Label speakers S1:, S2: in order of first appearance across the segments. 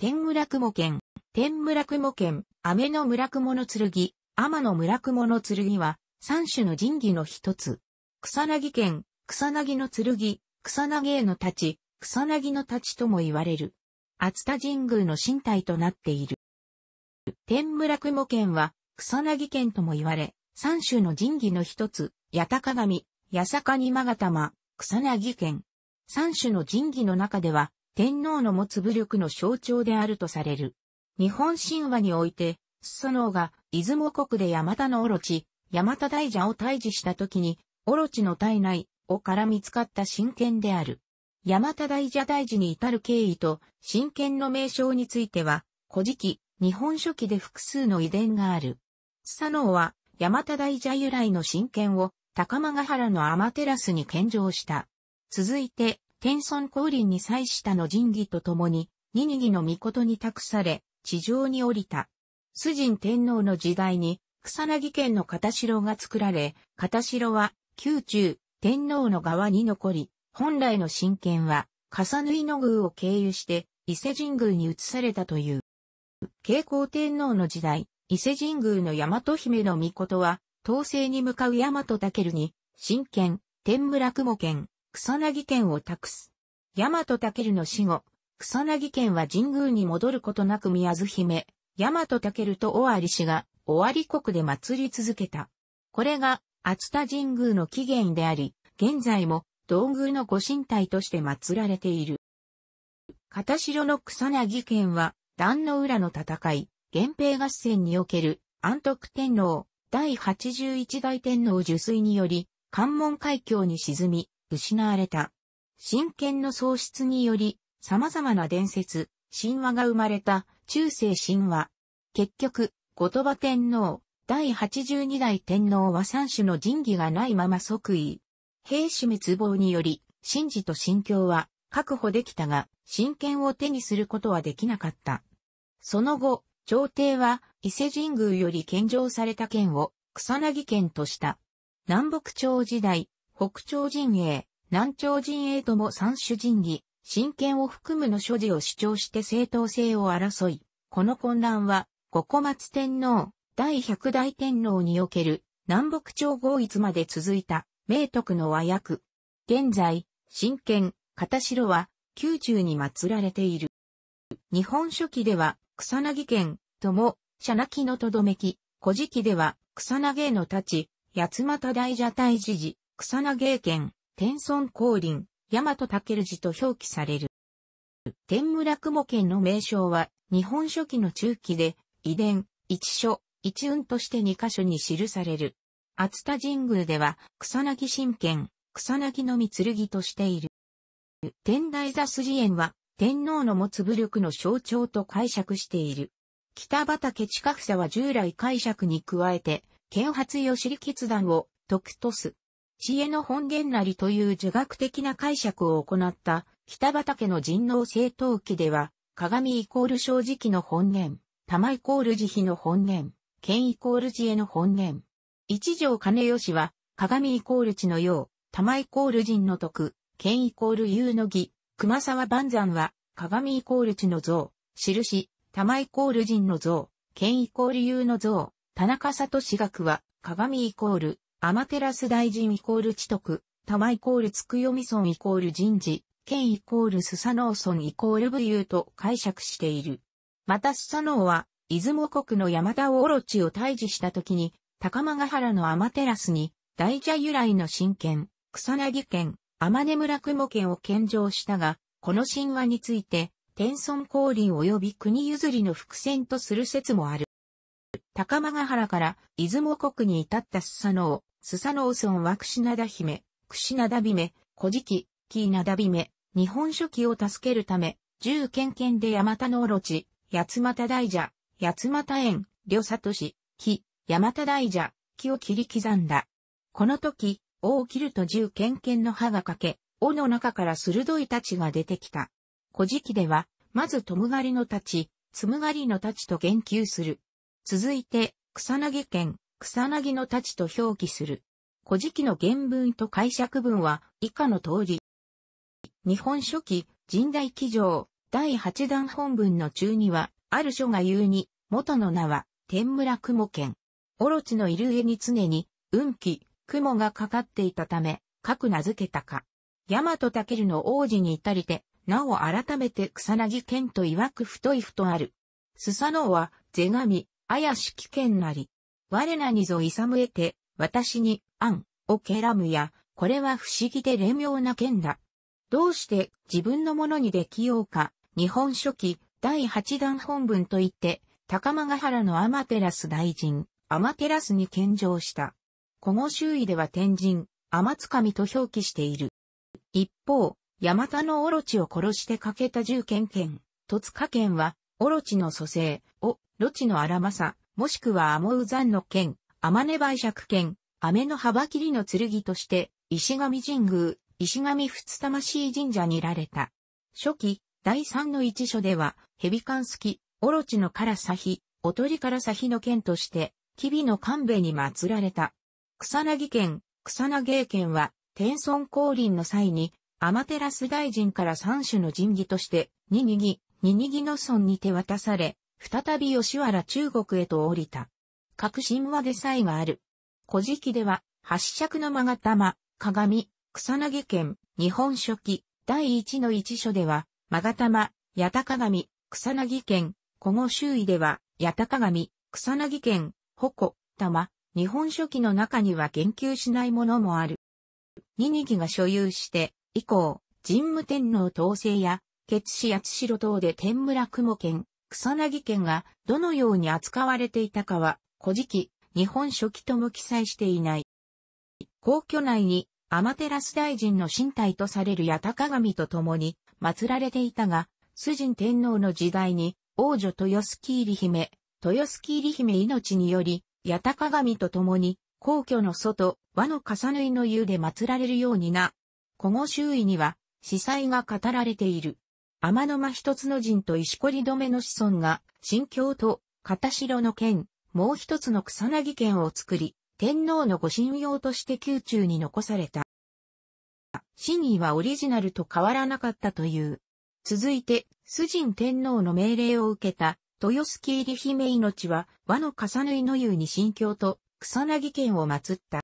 S1: 天村雲県、天村雲県、雨の村雲の剣、天の村雲の剣は、三種の神器の一つ。草薙県、草薙の剣、草薙への太刀、草薙の太刀とも言われる。厚田神宮の身体となっている。天村雲県は、草薙県とも言われ、三種の神器の一つ、八高神、八坂に勾玉、草薙県。三種の神器の中では、天皇の持つ武力の象徴であるとされる。日本神話において、スサノオが出雲国でヤマタのオロチ、ヤマタ大蛇を退治した時に、オロチの体内をから見つかった神剣である。ヤマタ大蛇大事に至る経緯と神剣の名称については、古事記、日本書紀で複数の遺伝がある。スサノオは、ヤマタ大蛇由来の神剣を高間ヶ原のアマテラスに献上した。続いて、天孫降臨に際したの神器と共に、ニニギの御事に託され、地上に降りた。崇神天皇の時代に、草薙県の片城が作られ、片城は、宮中、天皇の側に残り、本来の神剣は、笠縫の宮を経由して、伊勢神宮に移されたという。慶光天皇の時代、伊勢神宮の大和姫の御事は、東西に向かう大和武に、神剣、天村雲県、草薙県を託す。大和武の死後、草薙県は神宮に戻ることなく宮津姫、大和武と尾張氏が尾張国で祭り続けた。これが厚田神宮の起源であり、現在も道宮のご神体として祀られている。片城の草薙県は、壇の浦の戦い、源平合戦における安徳天皇、第81代天皇受水により、関門海峡に沈み、失われた。神剣の喪失により、様々な伝説、神話が生まれた中世神話。結局、後鳥羽天皇、第82代天皇は三種の神器がないまま即位。兵士滅亡により、神事と神教は確保できたが、神剣を手にすることはできなかった。その後、朝廷は伊勢神宮より献上された剣を草薙剣とした。南北朝時代、北朝陣営、南朝陣営とも三種神器、神権を含むの所持を主張して正当性を争い、この混乱は、五古松天皇、第百代天皇における南北朝合一まで続いた明徳の和訳。現在、神権、片城は、宮中に祀られている。日本書紀では、草薙県とも、社なきのとどめき、古事記では、草薙の太刀、八俣大蛇大寺寺、草薙県、天孫降臨、大和武寺と表記される。天村雲県の名称は、日本書紀の中期で、遺伝、一書、一運として二箇所に記される。厚田神宮では、草薙神剣、草薙の御剣としている。天台座筋園は、天皇の持つ武力の象徴と解釈している。北畠近房は従来解釈に加えて、剣発吉利決断を得とす。知恵の本源なりという儒学的な解釈を行った北畠の人王正当期では、鏡イコール正直の本源、玉イコール慈悲の本源、剣イコール知恵の本源。一条金吉は、鏡イコール知のよう、玉イコール人の徳、剣イコール有の義、熊沢万山は、鏡イコール知の像、印、玉イコール人の像、剣イコール有の像、田中里志学は、鏡イコール、アマテラス大臣イコール知徳、玉イコールつくよみ村イコール人事、県イコールスサノー村イコール武勇と解釈している。またスサノーは、出雲国の山田オロチを退治した時に、高間ヶ原のアマテラスに、大蛇由来の神剣、草薙県、天根村雲県を献上したが、この神話について、天孫降臨及び国譲りの伏線とする説もある。高間ヶ原から出雲国に至ったスサノオ、スサノオ村は串灘姫、串灘姫、古事記、キーナダ姫、日本書紀を助けるため、十県県で山田のオロチ、八俣大蛇、八俣園、両里市、木、山田大蛇、木を切り刻んだ。この時、尾を切ると十県県の歯が欠け、尾の中から鋭い太刀が出てきた。古事記では、まずトムガリの太刀、ツムガリの太刀と言及する。続いて、草薙県、草薙の太刀と表記する。古事記の原文と解釈文は以下の通り。日本書紀、神代記上、第八弾本文の中には、ある書が言うに、元の名は、天村雲県。オロチのいる家に常に、運気、雲がかかっていたため、各名付けたか。大和武の王子に至りて、なお改めて草薙県と曰く太いふとある。スサノオは、ゼガミ、怪しき県なり。我らにぞ勇えて、私に、案、をけらむや、これは不思議で霊妙な剣だ。どうして自分のものにできようか、日本書紀第八弾本文といって、高間ヶ原のアマテラス大臣、アマテラスに献上した。古語周囲では天神、天津神と表記している。一方、ヤマタのオロチを殺してかけた重剣剣、戸塚剣は、オロチの蘇生、を、ロチの荒政、もしくはアモウザンの剣、アマネバイ釈剣、雨の幅切りの剣として、石神神宮、石神仏魂神社にいられた。初期、第三の一書では、蛇関好き、オロチのカラサヒ、おとりからサヒの剣として、吉備の神戸に祀られた。草薙県、草薙県は、天孫降臨の際に、アマテラス大臣から三種の神器として、ニニギ、ニニギの村に手渡され、再び吉原中国へと降りた。各神話でさえがある。古事記では、八尺の勾玉、鏡、草薙県、日本書紀、第一の一書では、勾玉、八高鏡、草薙県、古語周囲では、八高鏡、草薙県、矛、玉、日本書紀の中には言及しないものもある。ニニギが所有して、以降、神武天皇統制や、血氏八代等で天村雲県、草薙県がどのように扱われていたかは、古事記、日本書紀とも記載していない。皇居内に、アマテラス大臣の身体とされる八高神と共に、祀られていたが、崇神天皇の時代に、王女豊助入姫、豊助入姫命により、八高神と共に、皇居の外、和の重縫いの湯で祀られるようにな。古語周囲には、司祭が語られている。天の間一つの陣と石こり止めの子孫が、新京と、片城の剣、もう一つの草薙剣を作り、天皇のご神用として宮中に残された。真意はオリジナルと変わらなかったという。続いて、崇神天皇の命令を受けた、豊助入姫命は、和の重縫いの湯に新京と草薙県を祀った。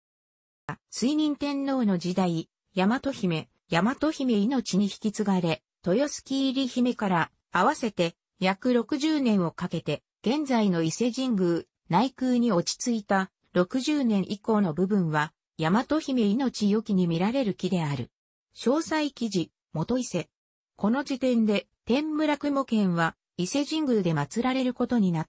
S1: 水任天皇の時代、大和姫、大和姫命に引き継がれ、豊助入姫から合わせて約60年をかけて、現在の伊勢神宮内宮に落ち着いた60年以降の部分は、大和姫命良きに見られる木である。詳細記事、元伊勢。この時点で、天村雲県は、伊勢神宮で祀られることになっ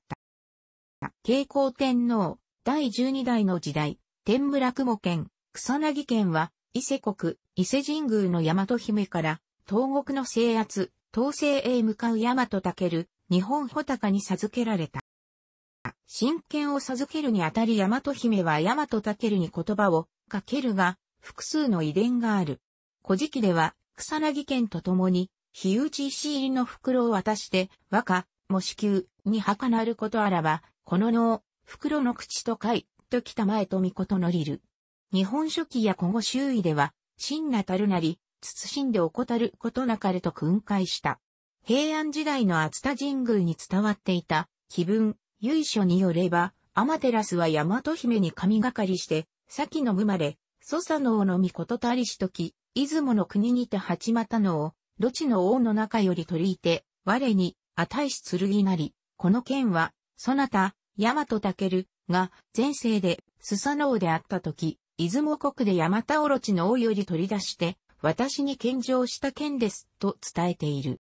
S1: た。慶光天皇、第12代の時代、天村雲県、草薙県は、伊勢国、伊勢神宮の大和姫から、東国の制圧、東西へ向かう大和武、日本穂高に授けられた。神権を授けるにあたり大和姫は大和武に言葉をかけるが、複数の遺伝がある。古事記では、草薙県と共に、火打ち石入りの袋を渡して、和歌、もし球に儚なることあらば、この脳、袋の口と書い、と来た前と見ことのりる。日本書紀や古語周囲では、真なたるなり、慎んで怠ることなかれと訓戒した。平安時代の熱田神宮に伝わっていた、気分、由緒によれば、アマテラスは大和姫に神がかりして、先の生まれ、祖佐の王の御事たりしとき、出雲の国にて八股の王、土地の王の中より取り入て、我に、値し剣なり、この剣は、そなた、大和武が、前世で、スサノオであったとき、出雲国でヤマタオロチの王より取り出して、私に献上した剣です、と伝えている。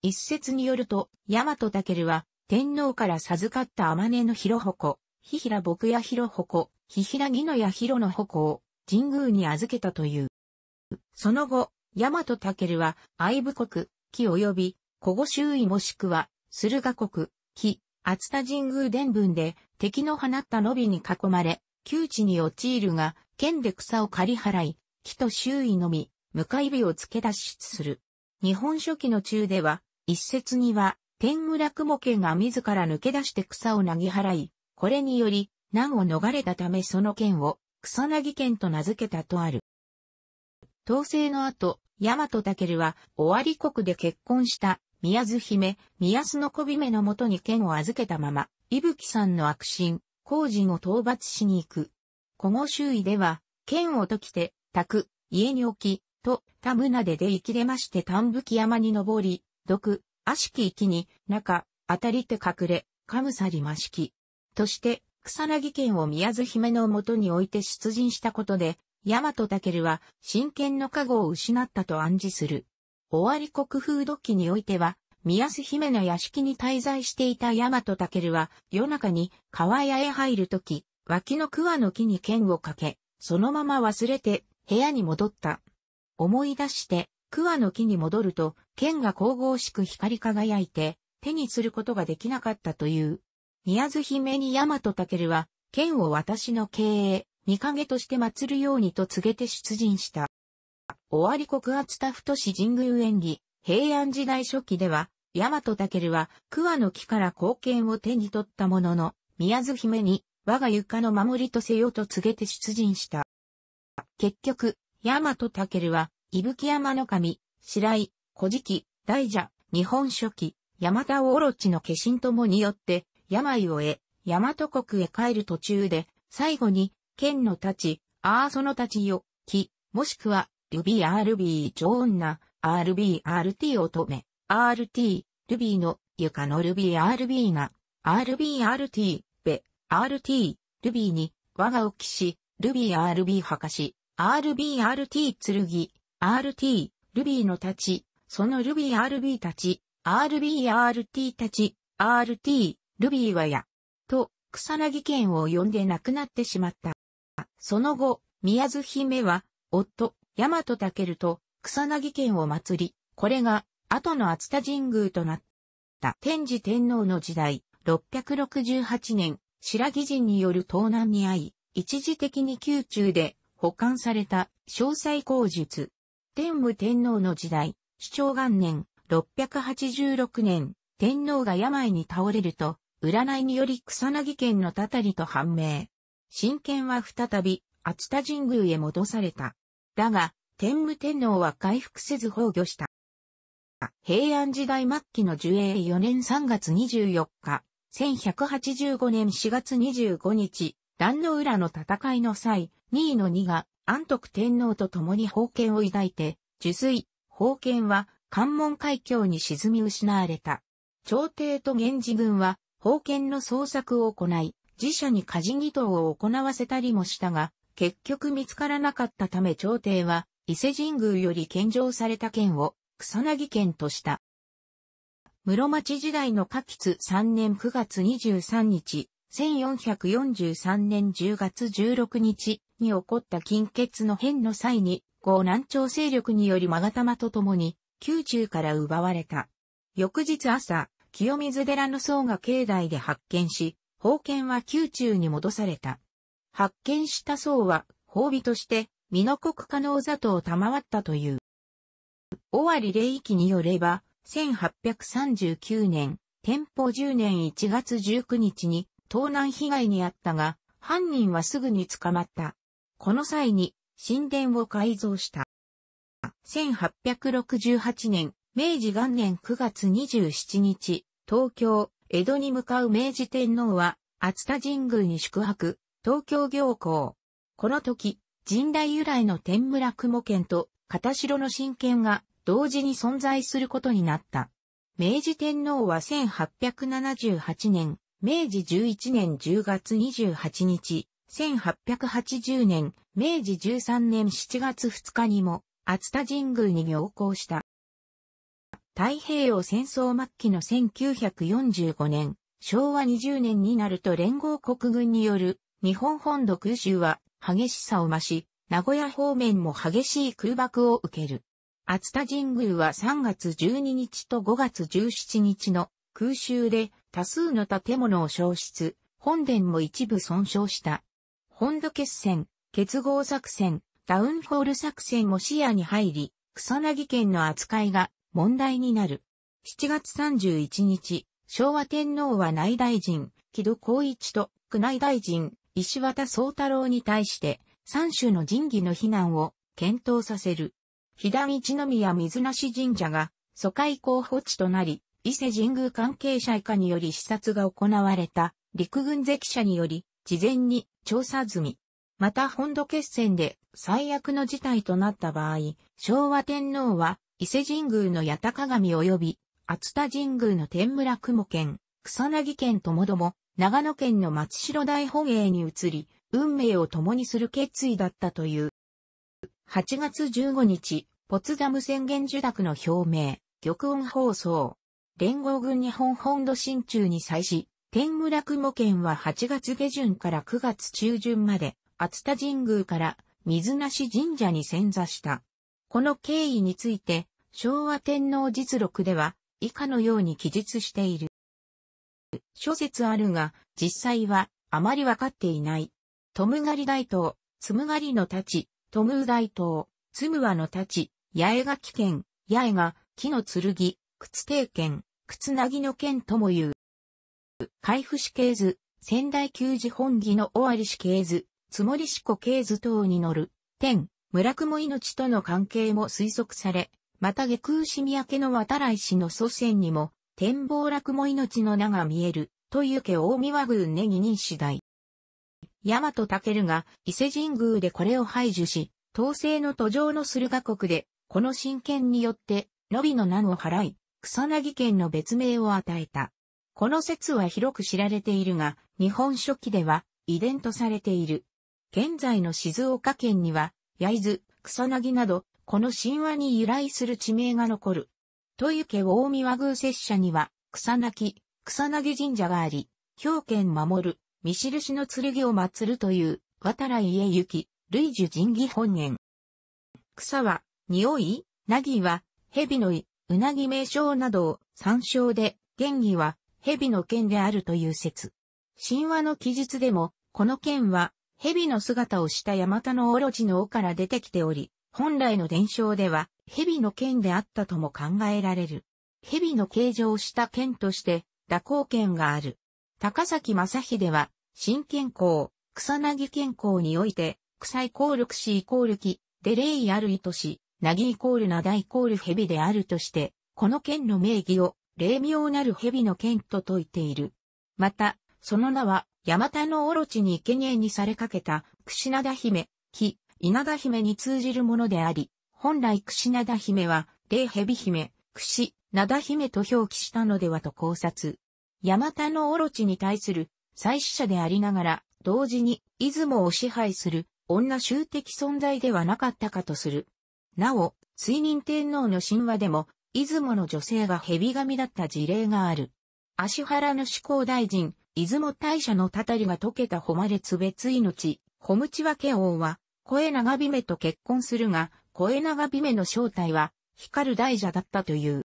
S1: 一説によると、大和武は、天皇から授かった天音の広矛、ひひら僕や広矛、ひひらぎのや広の矛を、神宮に預けたという。その後、大和武は、愛武国、木及び、古語周囲もしくは、駿河国、木、厚田神宮伝文で、敵の放った野びに囲まれ、窮地に陥るが、剣で草を刈り払い、木と周囲のみ、向かい火をつけ脱出する。日本書紀の中では、一説には、天村雲家が自ら抜け出して草を投げ払い、これにより、難を逃れたためその剣を、草薙剣と名付けたとある。統制の後、大和武は、尾張国で結婚した、宮津姫、宮津の小姫のもとに剣を預けたまま、伊吹さんの悪心、工人を討伐しに行く。古後周囲では、剣を解きて、炊く、家に置き、と、田村でで行き出まして丹吹山に登り、毒、悪しき息に、中、当たりて隠れ、かむさりましき。として、草薙県を宮津姫のもとに置いて出陣したことで、大和武は真剣の加護を失ったと暗示する。終わり国風土器においては、宮津姫の屋敷に滞在していた大和武は夜中に川屋へ入るとき、脇の桑の木に剣をかけ、そのまま忘れて部屋に戻った。思い出して桑の木に戻ると、剣が神々しく光り輝いて、手にすることができなかったという。宮津姫に大和武は、剣を私の経営、見影として祀るようにと告げて出陣した。終わり国圧田太市神宮演技、平安時代初期では、大和武は桑の木から貢献を手に取ったものの、宮津姫に我が床の守りとせよと告げて出陣した。結局、大和武は伊吹山の神、白井、古事記、大蛇、日本書紀、山田オロチの化身ともによって、病を得、大和国へ帰る途中で、最後に、剣の立ち、アーソの立ちよ、木、もしくは、ルビー RB 超女、RBRT 乙女、RT、ルビーの床のルビー RB が、RBRT、ベ、RT、ルビーに、我が浮きし、ルビー RB 博士、RBRT 剣、RT、ルビーの立ち、そのルビー RB たち、RBRT たち、RT、ルビーはや、と、草薙県を呼んで亡くなってしまった。その後、宮津姫は、夫、大和武と草薙県を祀り、これが、後の熱田神宮となった。天智天皇の時代、668年、白木人による盗難に遭い、一時的に宮中で保管された詳細口述。天武天皇の時代、主張元年、686年、天皇が病に倒れると、占いにより草薙県のたたりと判明。神権は再び、熱田神宮へ戻された。だが、天武天皇は回復せず崩御した。平安時代末期の樹永4年3月24日、1185年4月25日、壇の浦の戦いの際、2位の2が安徳天皇と共に封建を抱いて、受水、封建は関門海峡に沈み失われた。朝廷と源氏軍は封建の捜索を行い、自社に家事義答を行わせたりもしたが、結局見つからなかったため朝廷は伊勢神宮より献上された県を草薙県とした。室町時代の夏季3年9月23日、1443年10月16日に起こった近血の変の際に、豪南朝勢力により勾玉と共に、宮中から奪われた。翌日朝、清水寺の僧が境内で発見し、封建は宮中に戻された。発見した僧は、褒美として、美濃国可能座とを賜ったという。尾張霊域によれば、1839年、天保10年1月19日に、盗難被害にあったが、犯人はすぐに捕まった。この際に、神殿を改造した。1868年、明治元年9月27日、東京、江戸に向かう明治天皇は、熱田神宮に宿泊、東京行幸。この時、神代由来の天村雲県と片城の神剣が同時に存在することになった。明治天皇は1878年、明治11年10月28日、1880年、明治13年7月2日にも、熱田神宮に行幸した。太平洋戦争末期の1945年、昭和20年になると連合国軍による日本本土空襲は激しさを増し、名古屋方面も激しい空爆を受ける。熱田神宮は3月12日と5月17日の空襲で多数の建物を消失、本殿も一部損傷した。本土決戦、結合作戦、ダウンフォール作戦も視野に入り、草薙県の扱いが問題になる。7月31日、昭和天皇は内大臣、木戸光一と宮内大臣、石渡宗太郎に対して、三種の神器の避難を検討させる。飛騨一宮水無神社が疎開候補地となり、伊勢神宮関係者以下により視察が行われた陸軍関者により事前に調査済み。また本土決戦で最悪の事態となった場合、昭和天皇は伊勢神宮の八高神及び熱田神宮の天村雲県、草薙県ともども、長野県の松代大本営に移り、運命を共にする決意だったという。8月15日、ポツダム宣言受諾の表明、玉音放送。連合軍日本本土進駐に際し、天村雲県は8月下旬から9月中旬まで、熱田神宮から水無神社に潜座した。この経緯について、昭和天皇実録では、以下のように記述している。諸説あるが、実際は、あまりわかっていない。トムガリ大東、ツムガリの太刀、トムウ大東、ツムワの太刀、八重垣県、八重が、木の剣、靴定県、靴なぎの県とも言う。海部死刑図、仙台旧寺本義の尾張死刑図、つもりしこ刑図等に乗る、天、村雲命との関係も推測され、また下空市三宅の渡来氏の祖先にも、天望落雲命の名が見える、という家大見和宮ネギに次第。大和武が伊勢神宮でこれを排除し、統制の途上の駿河国で、この神権によって、のびの難を払い、草薙県の別名を与えた。この説は広く知られているが、日本書紀では遺伝とされている。現在の静岡県には、焼津、草薙など、この神話に由来する地名が残る。とゆけ大見和宮拙者には、草薙、草薙神社があり、兵県守る、見印の剣を祀るという、渡来家行き、類樹神義本源。草は、匂い、なぎは、蛇のい、うなぎ名称などを参照で、原義は、蛇の剣であるという説。神話の記述でも、この剣は、蛇の姿をしたヤマタのオロチの尾から出てきており、本来の伝承では、蛇の剣であったとも考えられる。蛇の形状をした剣として、蛇行剣がある。高崎正秀は、新健康、草薙健康において、草イコール串イコール木、で霊イある意図し、なぎイコールなだイコール蛇であるとして、この剣の名義を、霊妙なる蛇の剣と説いている。また、その名は、ヤマタのオロチに生贄にされかけた、串灘姫、木、稲田姫に通じるものであり、本来串灘姫は、霊蛇姫、串、灘姫と表記したのではと考察。ヤマタのオロチに対する祭祀者でありながら、同時に、出雲を支配する女衆的存在ではなかったかとする。なお、水任天皇の神話でも、出雲の女性が蛇神だった事例がある。足原の始皇大臣、出雲大社のたたりが解けた誉れつ別命、ホムチワケ王は、声長姫と結婚するが、声長姫の正体は、光る大蛇だったという。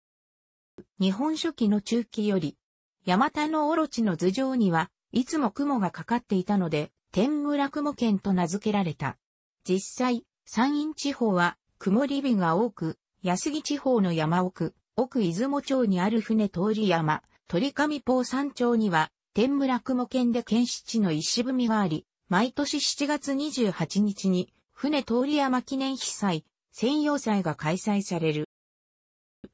S1: 日本書紀の中期より、ヤマタのオロチの頭上には、いつも雲がかかっていたので、天村雲県と名付けられた。実際、山陰地方は、曇り日が多く、安木地方の山奥、奥出雲町にある船通り山、鳥上峰山町には、天村雲県で県市地の石踏みがあり、毎年7月28日に、船通り山記念碑祭、専用祭が開催される。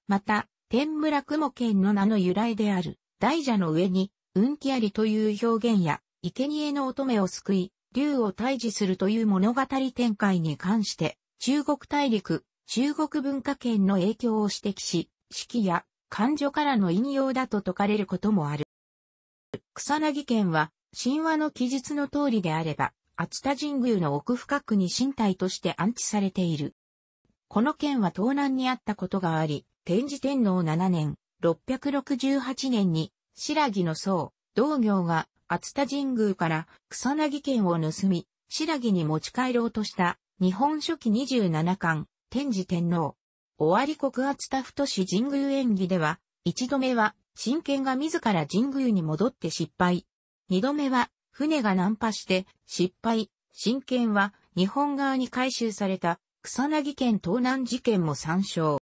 S1: また、天村雲県の名の由来である、大蛇の上に、運気ありという表現や、生贄の乙女を救い、竜を退治するという物語展開に関して、中国大陸、中国文化圏の影響を指摘し、式や漢女からの引用だと説かれることもある。草薙県は、神話の記述の通りであれば、熱田神宮の奥深くに身体として安置されている。この県は東南にあったことがあり、天智天皇7年、668年に、白木の僧、道行が熱田神宮から草薙県を盗み、白木に持ち帰ろうとした日本書紀27巻、天智天皇。終わり国厚田太志神宮演技では、一度目は、神剣が自ら神宮に戻って失敗。二度目は、船が難破して失敗。神剣は、日本側に回収された草薙県東南事件も参照。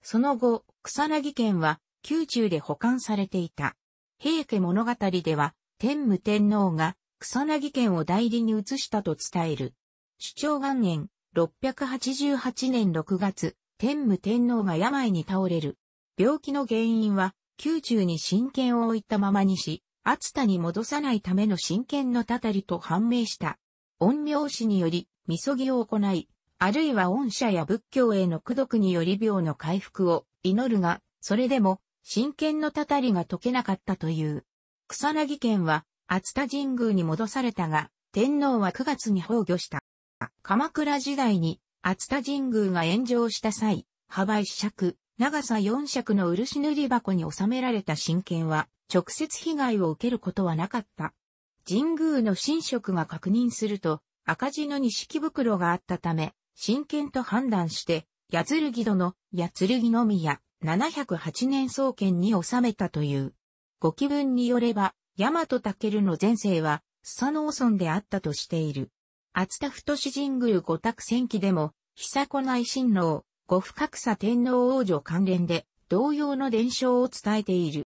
S1: その後、草薙県は、宮中で保管されていた。平家物語では、天武天皇が草薙県を代理に移したと伝える。主張元年、688年6月、天武天皇が病に倒れる。病気の原因は、宮中に神剣を置いたままにし、熱田に戻さないための神剣のたたりと判明した。陰陽師により、みそぎを行い、あるいは恩赦や仏教への功徳により病の回復を祈るが、それでも、神剣のたたりが解けなかったという。草薙県は、熱田神宮に戻されたが、天皇は9月に崩御した。鎌倉時代に、熱田神宮が炎上した際、幅一尺、長さ4尺の漆塗り箱に収められた神剣は、直接被害を受けることはなかった。神宮の神職が確認すると、赤字の錦袋があったため、神剣と判断して、八剣殿、八剣の宮、708年創建に収めたという。ご記文によれば、大和武の前世は、スサノー村であったとしている。厚田太志神宮五択戦記でも、久子内親王、五不格差天皇王女関連で、同様の伝承を伝えている。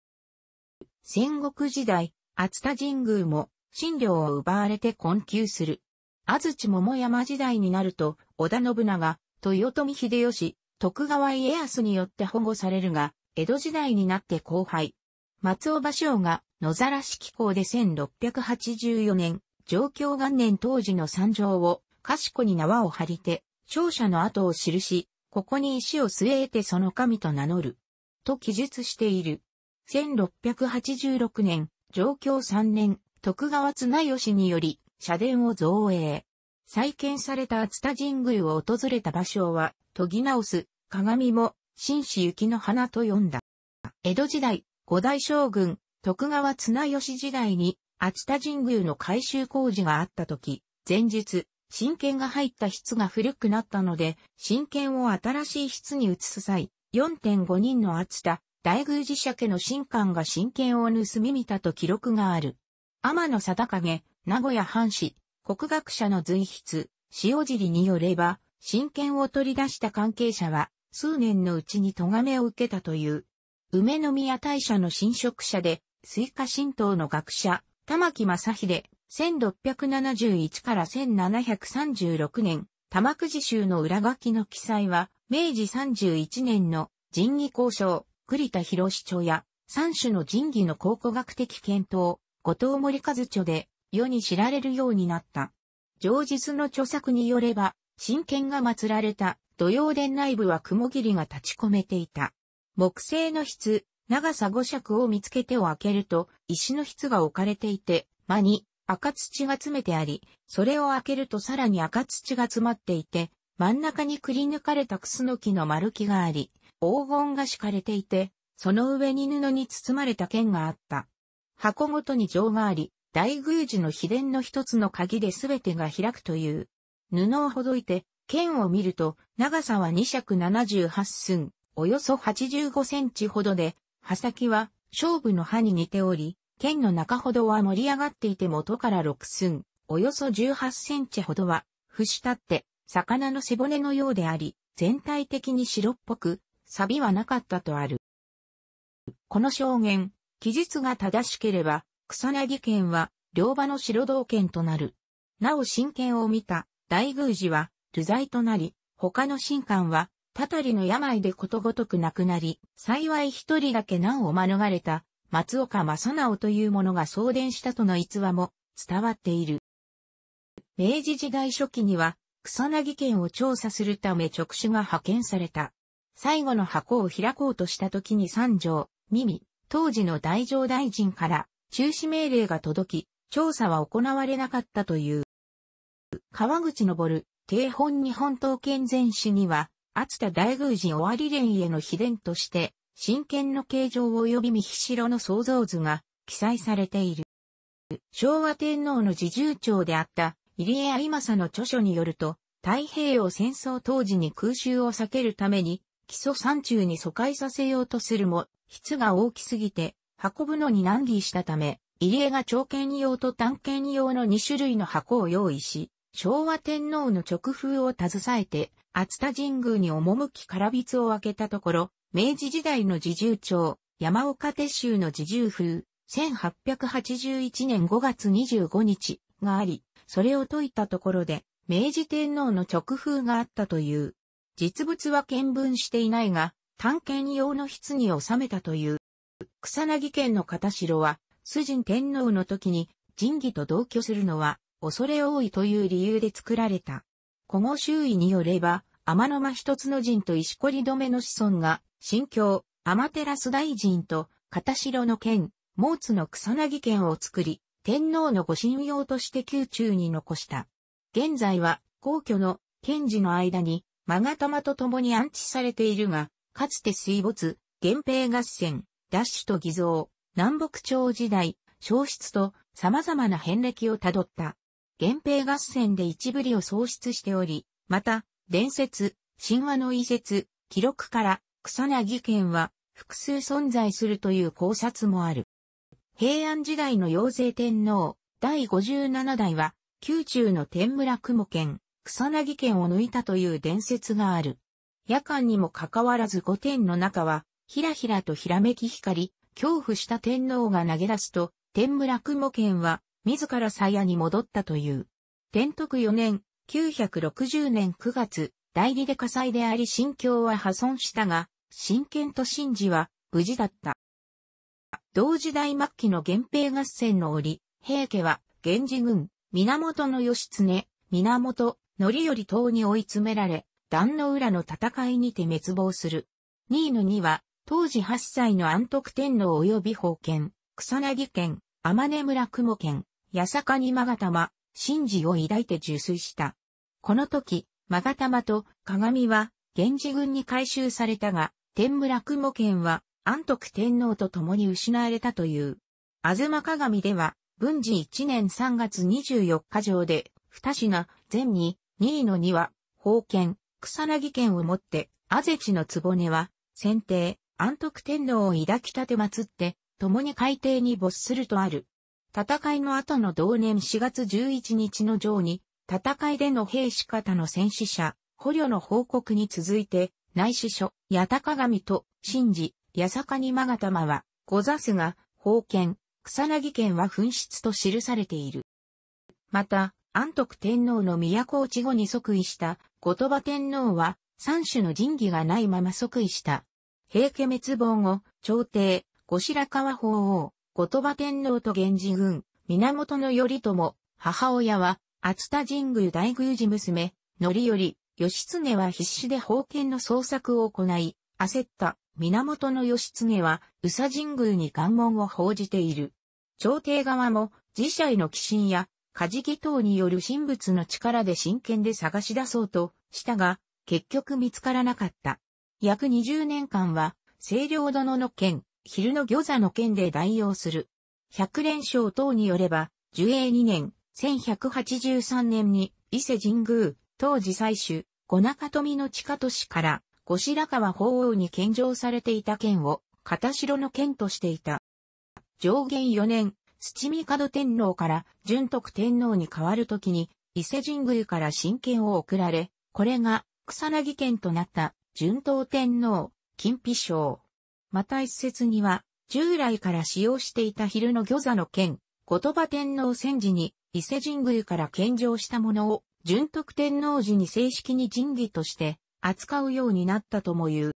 S1: 戦国時代、厚田神宮も、神領を奪われて困窮する。安土桃山時代になると、織田信長、豊臣秀吉、徳川家康によって保護されるが、江戸時代になって荒廃。松尾芭蕉が野ざらし機構で1684年、上京元年当時の参上を、賢に縄を張りて、勝者の後を記し、ここに石を据えてその神と名乗る。と記述している。1686年、上京3年、徳川綱吉により、社殿を造営。再建された熱田神宮を訪れた場所は、研ぎ直す、鏡も、紳士雪の花と呼んだ。江戸時代、五代将軍、徳川綱吉時代に、熱田神宮の改修工事があった時、前日、神剣が入った室が古くなったので、神剣を新しい室に移す際、4.5人の熱田、大宮寺社家の神官が神剣を盗み見たと記録がある。天野貞景、名古屋藩士、国学者の随筆、塩尻によれば、神剣を取り出した関係者は、数年のうちに咎めを受けたという。梅宮大社の神職者で、水化神道の学者、玉木正秀、1671から1736年、玉久寺州の裏書きの記載は、明治31年の神義交渉、栗田博士著や、三種の神義の考古学的検討、後藤森和著で世に知られるようになった。上日の著作によれば、神剣が祀られた土曜殿内部は雲霧が立ち込めていた。木製の筆、長さ5尺を見つけてを開けると、石の筆が置かれていて、間に赤土が詰めてあり、それを開けるとさらに赤土が詰まっていて、真ん中にくり抜かれたクスノキの丸木があり、黄金が敷かれていて、その上に布に包まれた剣があった。箱ごとに錠があり、大宮司の秘伝の一つの鍵で全てが開くという。布をほどいて、剣を見ると、長さは2尺78寸、およそ85センチほどで、刃先は勝負の刃に似ており、剣の中ほどは盛り上がっていて元から6寸、およそ18センチほどは、節立って、魚の背骨のようであり、全体的に白っぽく、錆はなかったとある。この証言、記述が正しければ、草薙県は、両場の白道県となる。なお真剣を見た大宮寺は、流罪となり、他の神官は、たたりの病でことごとく亡くなり、幸い一人だけ難を免れた、松岡正直という者が送電したとの逸話も伝わっている。明治時代初期には、草薙県を調査するため直手が派遣された。最後の箱を開こうとした時に三条、耳、当時の大乗大臣から中止命令が届き、調査は行われなかったという。川口昇、定本日本刀剣全史には、熱田大宮寺尾張連への秘伝として、真剣の形状及び三城の創造図が記載されている。昭和天皇の自重長であった入江有政の著書によると、太平洋戦争当時に空襲を避けるために、基礎山中に疎開させようとするも、質が大きすぎて、運ぶのに難儀したため、入江が長剣用と短剣用の2種類の箱を用意し、昭和天皇の直風を携えて、熱田神宮に赴き唐びを開けたところ、明治時代の自重長、山岡鉄州の自重風、1881年5月25日があり、それを解いたところで、明治天皇の直風があったという。実物は見聞していないが、探検用の筆に収めたという。草薙県の片城は、崇神天皇の時に神器と同居するのは恐れ多いという理由で作られた。古語周囲によれば、天の間一つの神と石こり止めの子孫が、新京、天照大神と片城の県、毛津の草薙県を作り、天皇のご神用として宮中に残した。現在は皇居の検事の間に、勾玉と共に安置されているが、かつて水没、源平合戦、ダッシュと偽造、南北朝時代、消失と様々な遍歴をたどった。源平合戦で一部里を喪失しており、また、伝説、神話の遺説、記録から草薙県は複数存在するという考察もある。平安時代の妖精天皇、第57代は、宮中の天村雲県、草薙県を抜いたという伝説がある。夜間にもかかわらず御殿の中は、ひらひらとひらめき光、恐怖した天皇が投げ出すと、天村雲県は、自ら鞘に戻ったという。天徳4年、960年9月、代理で火災であり新教は破損したが、真剣と神事は無事だった。同時代末期の源平合戦の折、平家は源氏軍、源義経、源、則頼等に追い詰められ、壇の浦の戦いにて滅亡する。2位の2は、当時8歳の安徳天皇及び封建、草薙県、天根村雲県、八坂に勾玉、神事を抱いて受水した。この時、勾玉と鏡は、源氏軍に回収されたが、天村雲県は、安徳天皇と共に失われたという。あずま鏡では、文治1年3月24日上で、二品、前に、二位の二は、封建、草薙県をもって、あぜちの局は、先帝、安徳天皇を抱き立て祀って、共に海底に没するとある。戦いの後の同年4月11日の上に、戦いでの兵士方の戦死者、捕虜の報告に続いて、内史書、八高神と、神事、八坂に勾玉は、小座すが、封建、草薙県は紛失と記されている。また、安徳天皇の都落ち後に即位した後鳥羽天皇は三種の神器がないまま即位した。平家滅亡後、朝廷、後白河法王、後鳥羽天皇と源氏軍、源頼朝、母親は、厚田神宮大宮寺娘、則頼、義経は必死で封建の捜索を行い、焦った源義経は、宇佐神宮に関門を報じている。朝廷側も、自社への寄進や、カジキ等による神仏の力で真剣で探し出そうとしたが、結局見つからなかった。約20年間は、清涼殿の剣、昼の御座の剣で代用する。百連勝等によれば、寿永2年、1183年に、伊勢神宮、当時最終、小中富の地下都市から、後白河法皇に献上されていた剣を、片城の剣としていた。上元4年、土見門天皇から純徳天皇に変わるときに、伊勢神宮から神剣を贈られ、これが草薙剣となった純東天皇、金皮章。また一説には、従来から使用していた昼の御座の剣、後鳥羽天皇戦時に伊勢神宮から献上したものを、純徳天皇時に正式に神器として扱うようになったとも言う。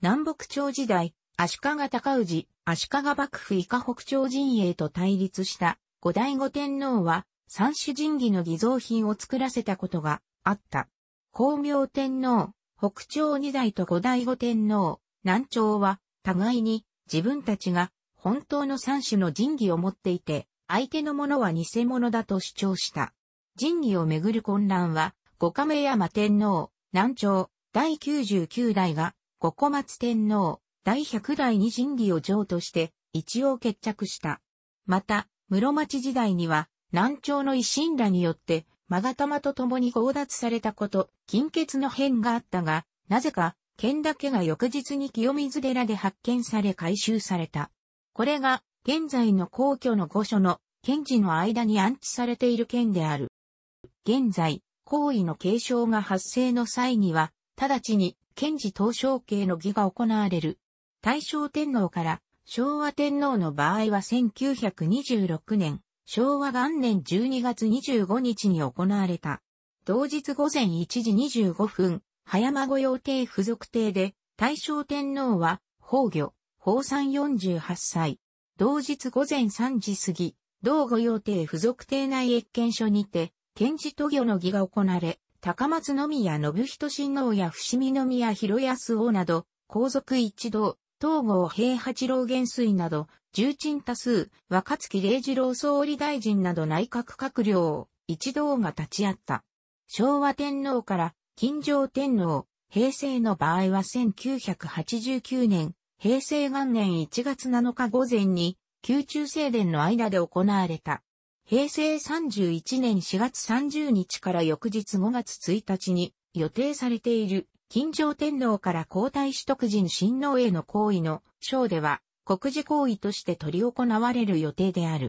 S1: 南北朝時代、足利高氏、足利幕府以下北朝陣営と対立した後醍醐天皇は三種神器の偽造品を作らせたことがあった。光明天皇、北朝二代と後醍醐天皇、南朝は互いに自分たちが本当の三種の神器を持っていて、相手のものは偽物だと主張した。神器をめぐる混乱は、五亀山天皇、南朝、第99代が、五小松天皇、第100代に神器を譲として一応決着した。また、室町時代には南朝の維新らによって勾玉と共に強奪されたこと、金欠の変があったが、なぜか、剣だけが翌日に清水寺で発見され回収された。これが、現在の皇居の御所の剣事の間に安置されている剣である。現在、行為の継承が発生の際には、直ちに、剣事東証系の儀が行われる。大正天皇から昭和天皇の場合は1926年、昭和元年12月25日に行われた。同日午前1時25分、葉山御用邸付属邸で、大正天皇は、崩御、法産48歳。同日午前3時過ぎ、同御用邸付属邸内越見所にて、検事都御の儀が行われ、高松宮信人親王や伏見宮広安王など、皇族一同、東郷平八郎元帥など、重鎮多数、若月礼二郎総理大臣など内閣閣僚、一同が立ち会った。昭和天皇から金城天皇、平成の場合は1989年、平成元年1月7日午前に、宮中正殿の間で行われた。平成31年4月30日から翌日5月1日に予定されている金城天皇から皇太子特人親王への行為の章では国事行為として取り行われる予定である。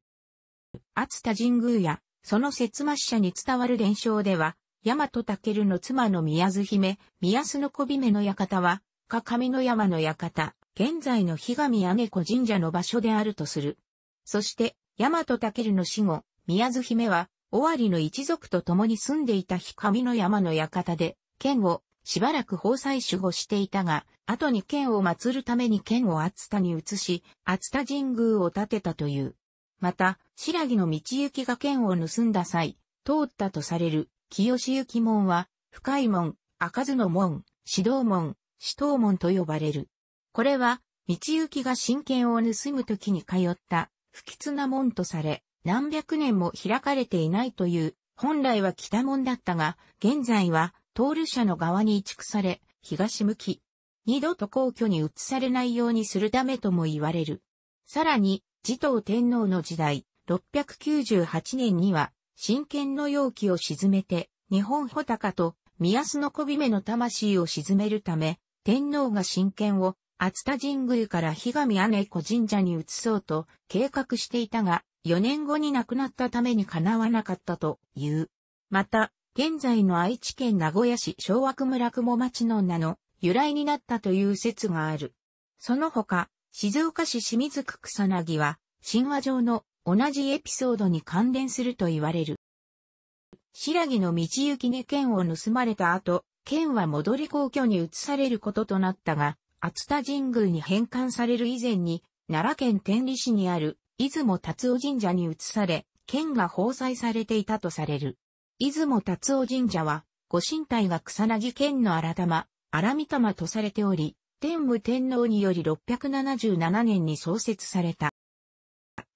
S1: 厚田神宮や、その節末社に伝わる伝承では、大和武の妻の宮津姫、宮津の小姫の館は、か上の山の館、現在の日上姉子神社の場所であるとする。そして、大和武の死後、宮津姫は、尾張の一族と共に住んでいた日上の山の館で、剣をしばらく法祭守護していたが、後に剣を祀るために剣を厚田に移し、厚田神宮を建てたという。また、白木の道行きが剣を盗んだ際、通ったとされる、清行門は、深い門、開かずの門、指導門、死闘門と呼ばれる。これは、道行が真剣を盗む時に通った、不吉な門とされ、何百年も開かれていないという、本来は北門だったが、現在は通る者の側に移築され、東向き、二度と皇居に移されないようにするためとも言われる。さらに、持統天皇の時代、698年には、真剣の容器を沈めて、日本穂高と宮須の小姫の魂を沈めるため、天皇が真剣を厚田神宮から日上姉子神社に移そうと計画していたが、4年後に亡くなったためにかなわなかったという。また、現在の愛知県名古屋市昭和区村雲町の名の由来になったという説がある。その他、静岡市清水区草薙は、神話上の同じエピソードに関連すると言われる。白木の道行きに剣を盗まれた後、剣は戻り皇居に移されることとなったが、厚田神宮に返還される以前に、奈良県天理市にある出雲達夫神社に移され、剣が放災されていたとされる。出雲達夫神社は、ご神体が草薙県の荒玉、荒御玉とされており、天武天皇により677年に創設された。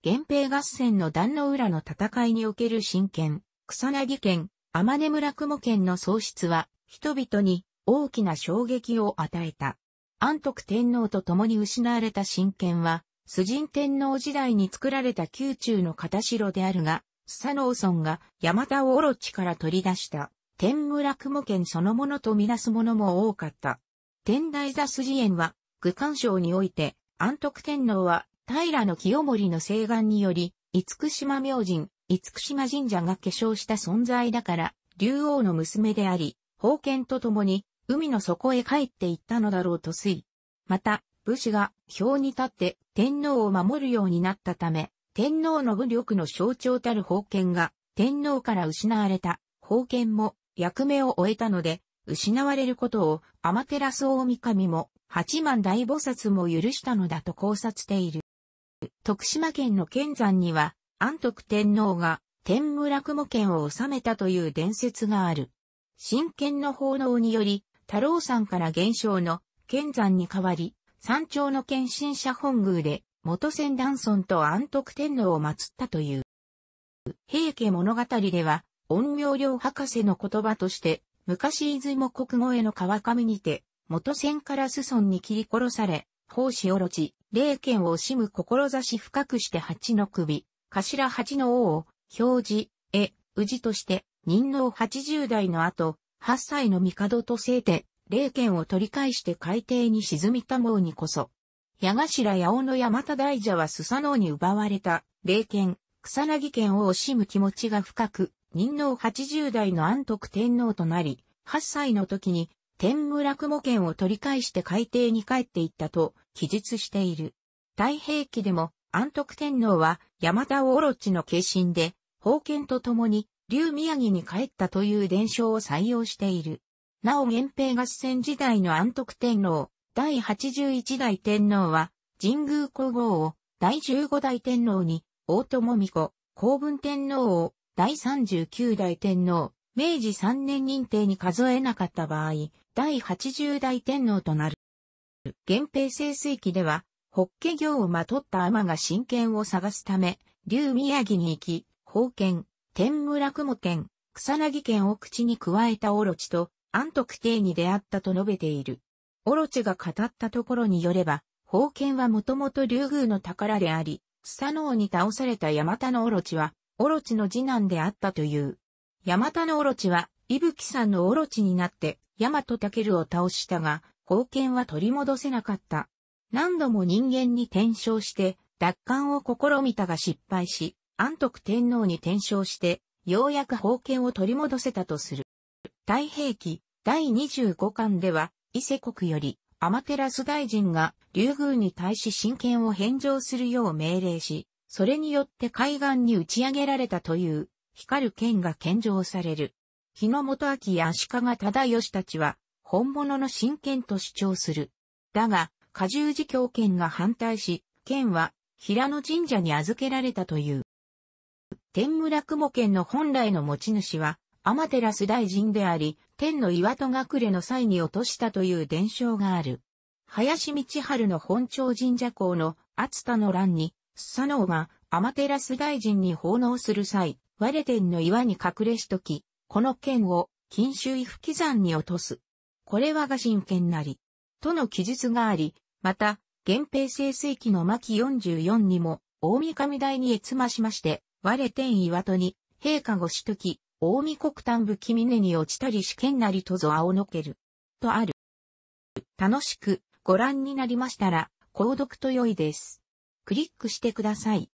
S1: 源平合戦の壇の浦の戦いにおける神剣、草薙県、天根村雲県の喪失は、人々に大きな衝撃を与えた。安徳天皇と共に失われた神剣は、崇神天皇時代に作られた宮中の片城であるが、スサノーソンが山田をオロチから取り出した天村雲県そのものとみなすものも多かった。天台座筋園は、具官省において、安徳天皇は平清盛の請願により、厳島明神、厳島神社が化粧した存在だから、竜王の娘であり、封建と共に海の底へ帰って行ったのだろうと推。また、武士が表に立って天皇を守るようになったため、天皇の武力の象徴たる封建が、天皇から失われた、封建も役目を終えたので、失われることを、天照大神も、八万大菩薩も許したのだと考察している。徳島県の県山には、安徳天皇が天村雲県を治めたという伝説がある。真剣の奉納により、太郎山から減少の県山に変わり、山頂の献身者本宮で元仙壇村と安徳天皇を祀ったという。平家物語では、陰陽寮博士の言葉として、昔出雲国語への川上にて、元仙から子孫に切り殺され、奉仕おろち、霊剣を惜しむ志深くして八の首、頭八の王を、表示、え、氏として、人王八十代の後、八歳の帝と聖て、霊剣を取り返して海底に沈みたもうにこそ、矢頭八尾の山田大蛇はスサノオに奪われた、霊剣、草薙剣を惜しむ気持ちが深く、人王八十代の安徳天皇となり、八歳の時に天村雲剣を取り返して海底に帰っていったと記述している。太平記でも安徳天皇は山田オロチの化身で、封建と共に竜宮城に帰ったという伝承を採用している。なお源平合戦時代の安徳天皇、第81代天皇は、神宮皇后を第15代天皇に、大友美子、公文天皇を第39代天皇、明治3年認定に数えなかった場合、第80代天皇となる。源平盛水期では、ホッケ業をまとった天が神剣を探すため、竜宮城に行き、宝剣、天村雲剣、草薙剣を口に加えたオロチと、安徳帝に出会ったと述べている。オロチが語ったところによれば、宝剣はもともと竜宮の宝であり、スサノオに倒されたヤマタノオロチは、オロチの次男であったという。ヤマタノオロチは、伊吹さんのオロチになって、ヤマトタケルを倒したが、宝剣は取り戻せなかった。何度も人間に転生して、奪還を試みたが失敗し、安徳天皇に転生して、ようやく宝剣を取り戻せたとする。太平記第25巻では、伊勢国より、アマテラス大臣が竜宮に対し神権を返上するよう命令し、それによって海岸に打ち上げられたという光る剣が献上される。日野元明や足利忠義たちは本物の神剣と主張する。だが、過重寺教剣が反対し、剣は平野神社に預けられたという。天村雲県の本来の持ち主は、アマテラス大臣であり、天の岩戸隠れの際に落としたという伝承がある。林道春の本庁神社校の厚田の乱に、スサノオがアマテラス大臣に奉納する際、我天の岩に隠れしとき、この剣を金州不刻山に落とす。これはが神剣なり。との記述があり、また、源平盛世紀の末期44にも、大御神大に閲ましまして、我天岩戸に、陛下ご子時、大見国丹武君峰に落ちたり試験なりとぞ青のける。とある。楽しくご覧になりましたら、購読と良いです。クリックしてください。